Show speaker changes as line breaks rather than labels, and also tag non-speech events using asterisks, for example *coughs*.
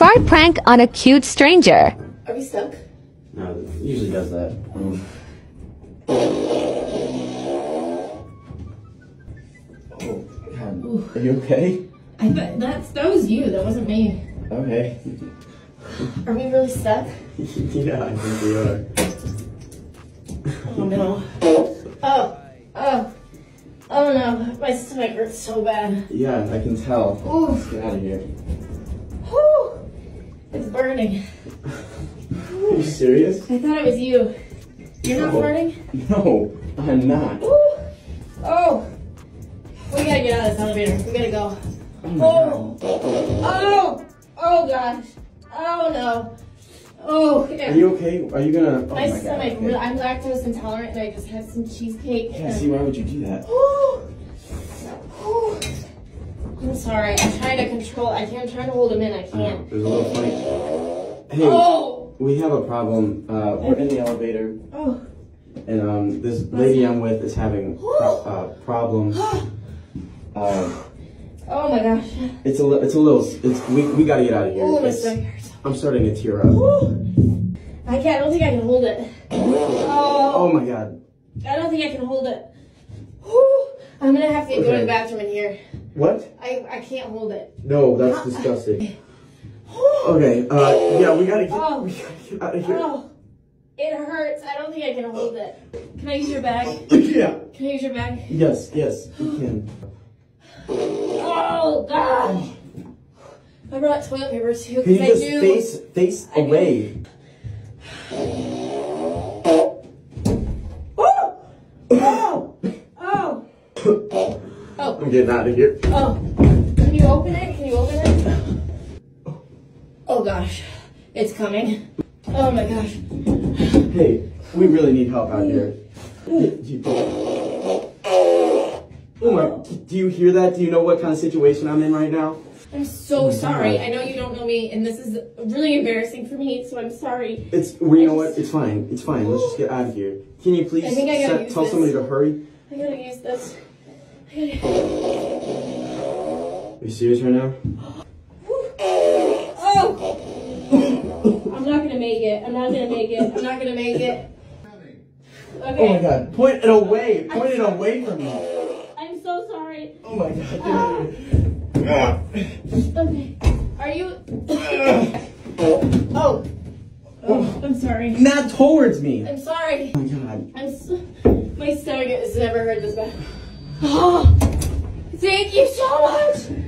Fart prank on a cute stranger.
Are we stuck?
No, it usually does that. Oh, God. Are you okay?
I thought that's that was you. That wasn't me.
Okay.
Are we really stuck? *laughs*
yeah, I think we are.
Oh no. Oh. Oh. Oh no. My stomach hurts so bad.
Yeah, I can tell.
Ooh.
Let's get out of here.
It's burning.
Are you serious?
I thought it was you. You're not
No.
farting?
No, I'm not.
Ooh. Oh. We gotta get out of this elevator. We gotta go.
Oh
Oh. Oh. Oh gosh. Oh no. Oh.
God. Are you okay? Are you gonna? Oh
my,
my, God.
stomach.
okay.
I'm lactose intolerant, and I just had some cheesecake.
Yeah, see, why would you do that? *gasps*
Oh. I'm sorry. I'm trying to control. I can't. I'm trying to hold him in. I can't.
Was a little funny. Hey,
Oh.
we have a problem. Uh, we're in the elevator,
Oh.
and um, this lady I'm with is having *gasps* pro- uh, problems. *gasps* Uh,
Oh my gosh.
it's a li- it's a little it's we, we gotta get out of here.
Oh, my
It's-
stomach hurts.
I'm starting to tear up.
I can't. I don't think I can hold it.
Oh
Oh.
my god.
I don't think I can hold it. I'm gonna have to go to
Okay.
the bathroom in here.
What?
I I can't hold it.
No, that's disgusting. *laughs* Okay, uh, yeah, we gotta get,
Oh.
we gotta get out of here.
Oh. It hurts. I don't think I can hold it. Can I use your bag? *coughs*
yeah.
Can I use your bag?
Yes, yes, you *gasps* can.
Oh gosh. I brought toilet paper too
Can you
because I
just
do.
face face
I
away? *sighs*
Oh! Oh! Oh! Oh!
I'm getting out of here.
Oh! Can you open it? Can you open it? Oh gosh, it's coming. Oh my gosh.
Hey, we really need help out here. Hmm. Oh my, do you hear that? Do you know what kind of situation I'm in right now?
I'm so oh
my
sorry. I know you don't know me, and this is really embarrassing for me, so I'm sorry.
It's, well, you know what? It's fine. It's fine. Let's just get out of here. Can you please
I I gotta
set-
use
tell
this.
somebody to hurry?
I gotta use this. I gotta...
Are you serious right now?
Oh! I'm not gonna make it. I'm not gonna make it. I'm not gonna make it. Okay.
Oh my god. Point it away. Point it away from me.
I'm so sorry.
Oh my god. Get out of here.
Okay. Are you? Oh. oh. Oh, I'm sorry.
Not towards me.
I'm sorry.
Oh my god.
I'm. So, my stomach has never hurt this bad. *gasps* Oh, thank you so much.